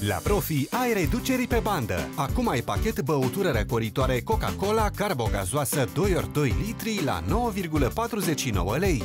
La Profi ai reduceri pe bandă. Acum ai pachet băutură răcoritoare Coca-Cola carbogazoasă 2x2 litri la 9,49 lei.